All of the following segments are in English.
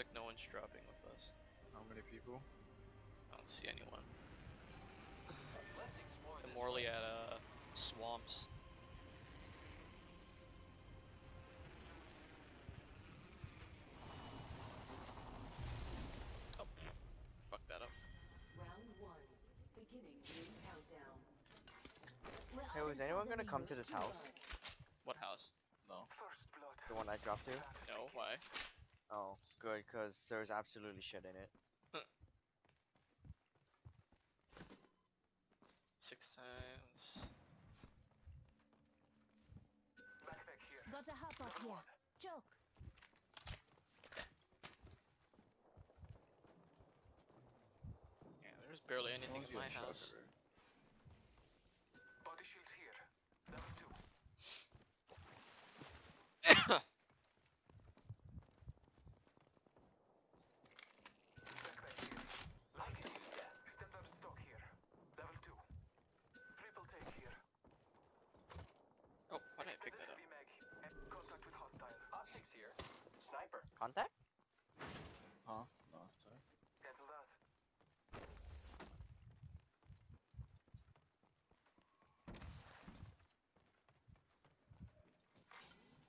like no one's dropping with us. How many people? I don't see anyone. Let's explore I'm this morely at uh swamps. Oh, fuck that up. Round one. Beginning ring countdown. Hey, was anyone gonna come to this house? What house? No. The one I dropped to? No, why? Oh, good, cause there's absolutely shit in it. Six times. Gotta hop up here. Joke. Yeah, there's barely anything in my as you have house. shotgun. Body shields here. Level two. Backpack here. I can use that. Standard stock here. Level two. Triple take here. Oh, why did I pick that up? Heavy mag. And contact with hostile. Optics here. Sniper. Contact? Huh? No, sorry. Cancel that.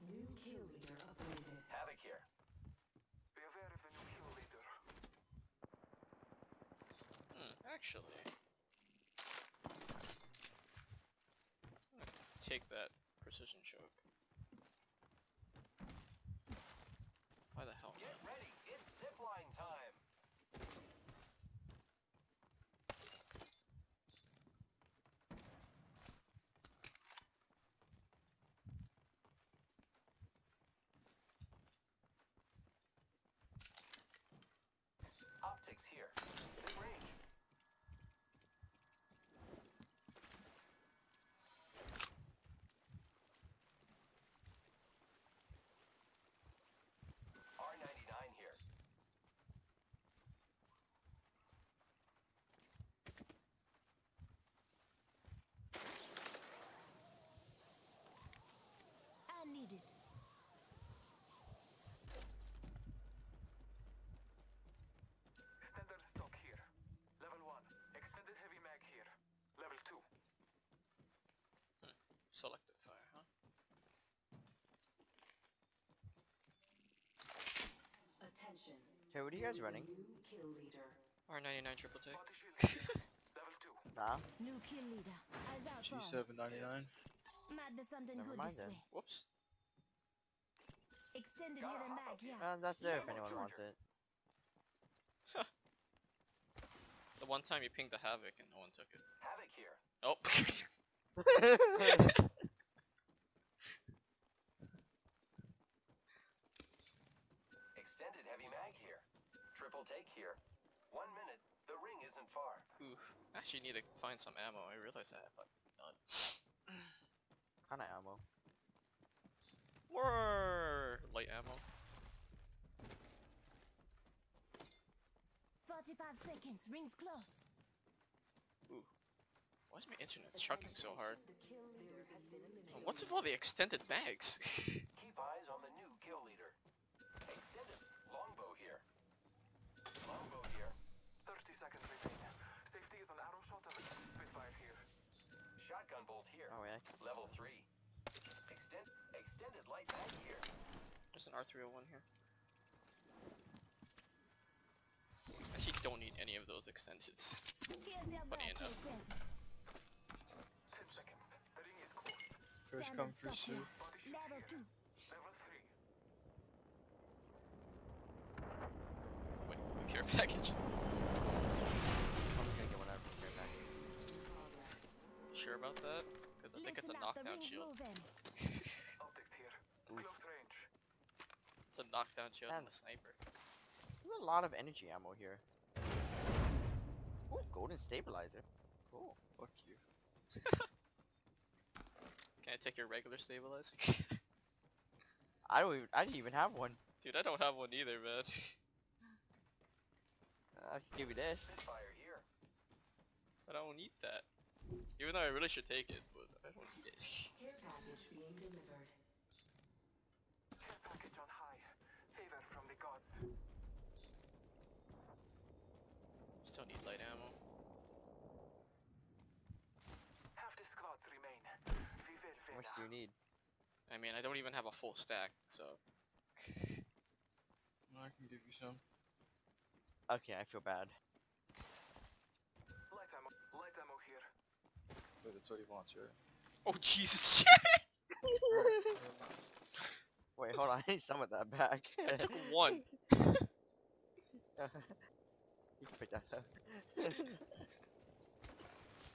New kill leader upgraded. Havoc here. Be aware of a new kill leader. Hmm, actually. Take that precision choke. Why the hell Get ready. It's zipline time. Optics here. Mid range. R99 here. I need it. Standard stock here. Level 1. Extended heavy mag here. Level 2. Selective fire, huh? Attention. Hey, what are you guys There is a running? New. R99 triple take. Body shields here. Level 2. Nah? New kill leader. Eyes out front. G799. Might be Never good mind this then. way. Whoops. Extended Gotta heavy hop mag up here. Uh, that's there if anyone wants it. The one time you pinged the havoc and no one took it. Havoc here. Oh. Extended heavy mag here. Triple take here. One minute. The ring isn't far. Ooh. Actually need to find some ammo. I realize I have like none. Kinda ammo. More light ammo. 45 seconds. Rings close. Ooh. Why is my internet chucking so hard? The kill leader has been eliminated. What's with all the extended bags? Keep eyes on the new kill leader. Extended longbow here. Longbow here. 30 seconds remain. Safety is an arrow shot and a spitfire here. Shotgun bolt here. Oh, yeah. Level 3. Extend extended light mag here. There's an R301 here. Actually don't need any of those extensions. Funny enough. present. 10 seconds. The ring is close. First come, first stock serve. Level 2. Level 3. Wait, we care package. Probably gonna get one out of here back. You sure about that? Because I think it's a Listen up, the knockdown shield. Optics here. Close range. It's a knockdown shield and Man. a sniper. There's a lot of energy ammo here. Ooh, golden stabilizer. Cool. Fuck you. Can I take your regular stabilizer? I don't even, I didn't even have one. Dude, I don't have one either, man. I can give you this. Spitfire here. I don't need that. Even though I really should take it, but I don't need it. Care package being delivered. Care package on high. Favor from the gods. Still need light ammo. Half the squads remain. How much do you need? I mean, I don't even have a full stack, so. no, I can give you some. Okay, I feel bad. But that's what he wants, right? Oh Jesus! Wait, hold on. I need some of that back. I took one. you can pick that up.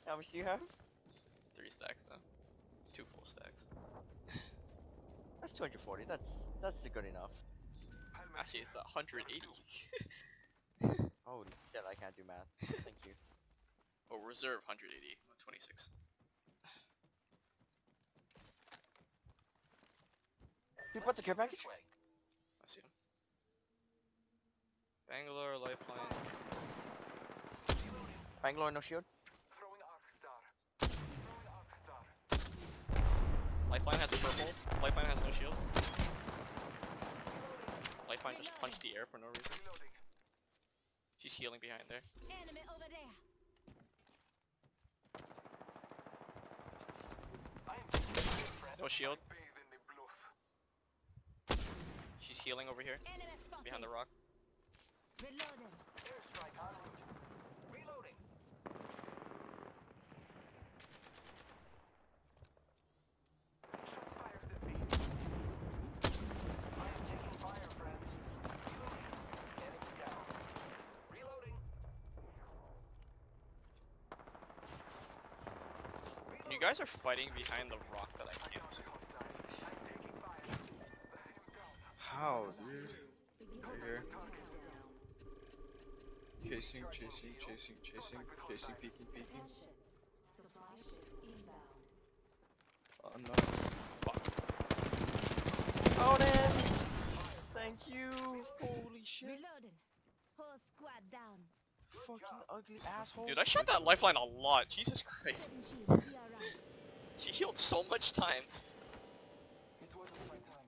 How much do you have? Three stacks though. Two full stacks. That's 240. That's that's good enough. Helmet Actually, it's 180. Holy shit, I can't do math. Thank you. oh, reserve 180. 126. You put the care package? I see him. Bangalore, Lifeline. Bangalore, no shield? Throwing arc star. Throwing arc star. Lifeline has a purple. Lifeline has no shield. Lifeline just punched the air for no reason. Reloading. She's healing behind there. Enemy over there. I am taking fire, friend. No shield. I bathe in the bluff. She's healing over here behind the rock. Reloading. Airstrike en. Reloading. Shots fired at me. I am taking fire, friends. Reloading. Enemy down. Reloading. You guys are fighting behind the rock that I can't see. Hostile. I'm taking fire. I am down. How, dude? Right here. Chasing, chasing, chasing, chasing, chasing, peeking, peeking. Attention. Supply ship inbound. Oh no. Conan! Thank you! Holy shit. Reloading. Whole squad down. Fucking ugly asshole. Dude, I shot that lifeline a lot. Jesus Christ. Setting shield. Be alright. She healed so much times. It wasn't my time.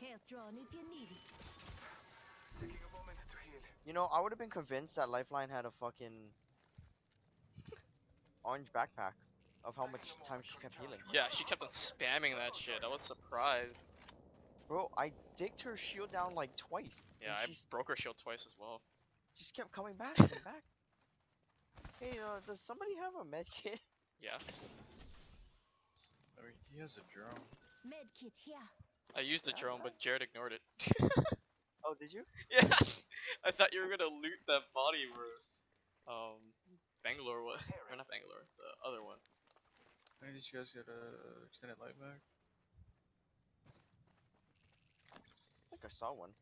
Health drone if you need it. Taking a moment to heal. You know, I would have been convinced that Lifeline had a fucking orange backpack of how much time she kept healing. Yeah, she kept on spamming that shit. I was surprised. Bro, I digged her shield down like twice. Yeah, I she broke her shield twice as well. Just kept coming back and back. Hey, uh, does somebody have a med kit? Yeah. I mean, he has a drone. Med kit here. I used the drone, but Jared ignored it. Oh, did you? yeah. I thought you were gonna loot that body where, um, Bangalore was. Or not Bangalore, the other one. Hey, did you guys get a extended light back. I think I saw one.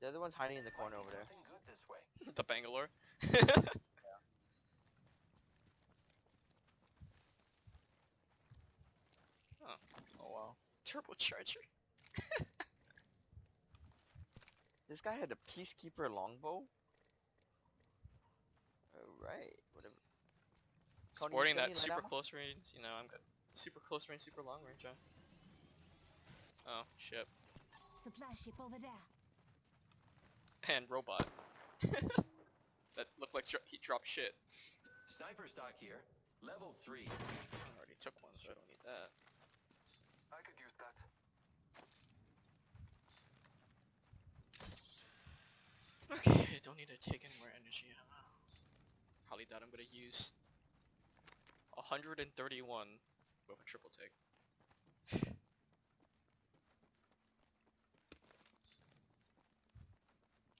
The other one's hiding in the corner over there. Something good this way. the Bangalore. Oh wow. Turbocharger. This guy had a Peacekeeper longbow? Alright, whatever. Cody, you Sporting that super ammo? close range, you know, I'm good. Super close range, super long range, huh? Oh, shit. Supply ship over there. And robot. that looked like he dropped shit. Sniper stock here. Level 3. I already took one, so I don't need that. I could use that. Okay, I don't need to take any more energy. Probably that I'm gonna use 131 with a triple take.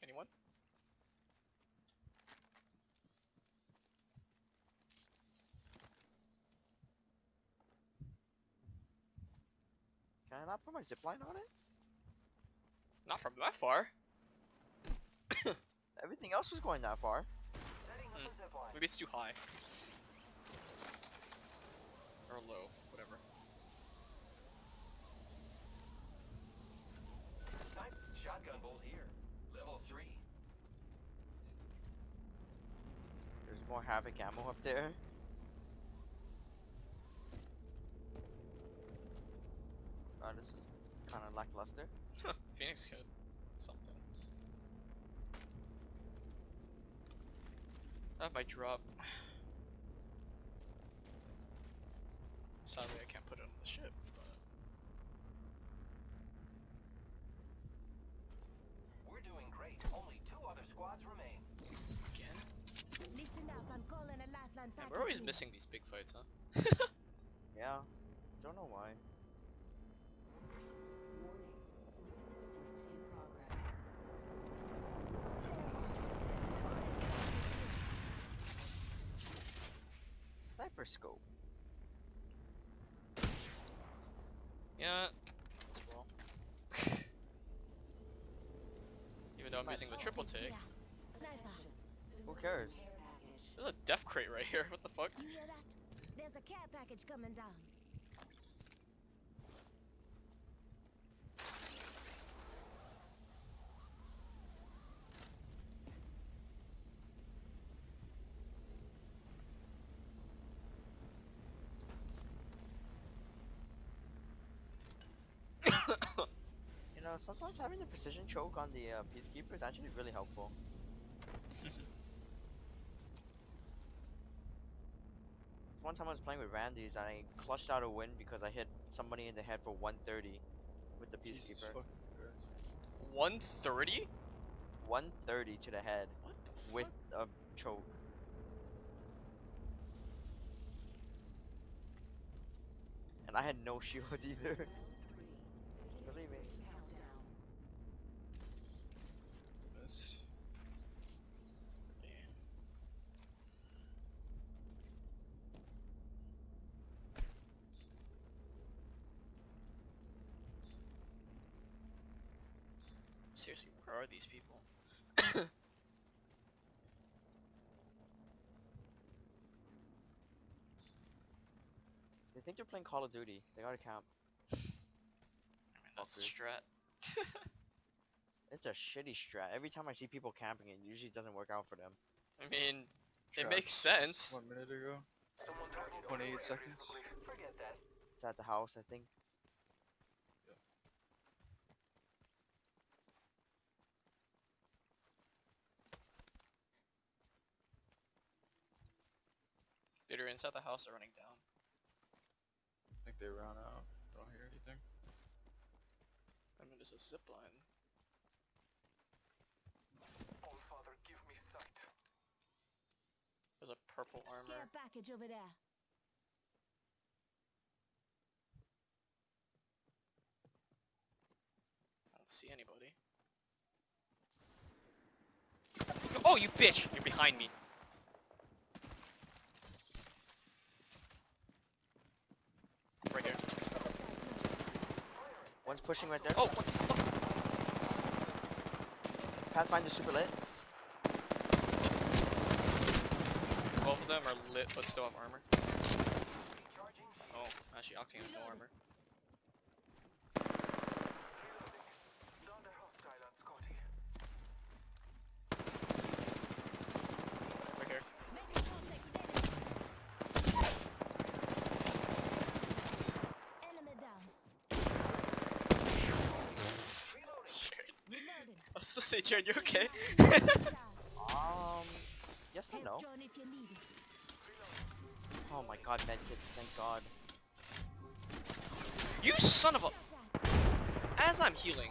Anyone? Can I not put my zipline on it? Not from that far. Everything else was going that far. Setting up hmm. a zipline. Maybe it's too high. Or low, whatever. Shotgun bolt here. Level 3. There's more Havoc ammo up there. Oh, this is kind of lackluster. Phoenix could something. That might drop. Sadly, I can't put it on the ship. But... We're doing great. Only two other squads remain. Again? Listen up, I'm calling a lifeline Man, we're always missing these big fights, huh? Yeah. Don't know why. Sniper scope. Yeah, as well. Even though I'm using the triple Optics take. Sniper, Who cares? There's a death crate right here. What the fuck? you hear that? There's a care package coming down. You know, sometimes having the precision choke on the uh, Peacekeeper is actually really helpful. One time I was playing with Randy's and I clutched out a win because I hit somebody in the head for 130 with the Peacekeeper. 130? 130 to the head the with a choke. And I had no shield either. Round three. Believe me. Countdown. Miss. Seriously, where are these people? They think they're playing Call of Duty. They gotta camp. I mean, that's the Fuckers. strat. It's a shitty strat. Every time I see people camping, it usually doesn't work out for them. I mean, it makes sense. One minute ago. Someone targeted 28 seconds. Forget that. It's at the house, I think. They're inside the house or running down. I think they ran out. I don't hear anything. I mean, there's a zip line. All Father, give me sight. There's a purple armor. Care package over there. I don't see anybody. Oh, you bitch! You're behind me. Right here. One's pushing right there. Oh, what the fuck? Pathfinder super lit. Both of them are lit but still have armor. Oh, actually, Octane has no armor. Reloading. Down the hostile on Scotty. Right here. Making contact with enemy. Enemy down. Shit. Reloading. I was supposed to say, Jared, you okay? Um, yes and no. Health drone if you need it. Oh my god, medkits, thank god. you son of a... As I'm healing.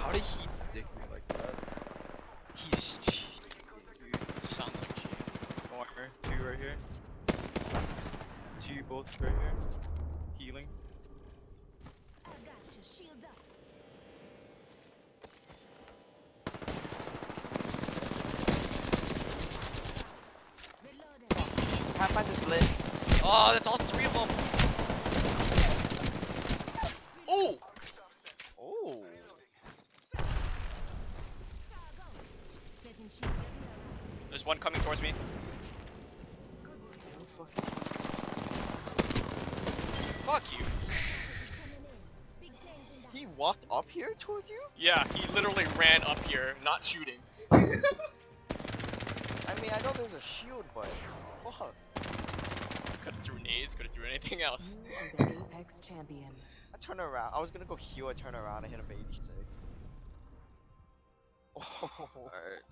How did he dick me like that? He's cheating, dude. Sounds like cheating. No armor. Two right here. Two both right here. Healing. I got you. Shields up. Reloading. Pathfinder's lit. Oh, that's all three of them. Oh! Oh. Cargo. Setting shield. Get me alright. There's one coming towards me. Fuck you. Package is coming in. Big tens in the He walked up here towards you? Yeah, he literally ran up here, not shooting. I mean, I know there's a shield, but fuck. Could threw nades, could have threw anything else. You are the Apex champions. I turn around. I was gonna go heal. I turn around. I hit him for 86. Oh. Alright.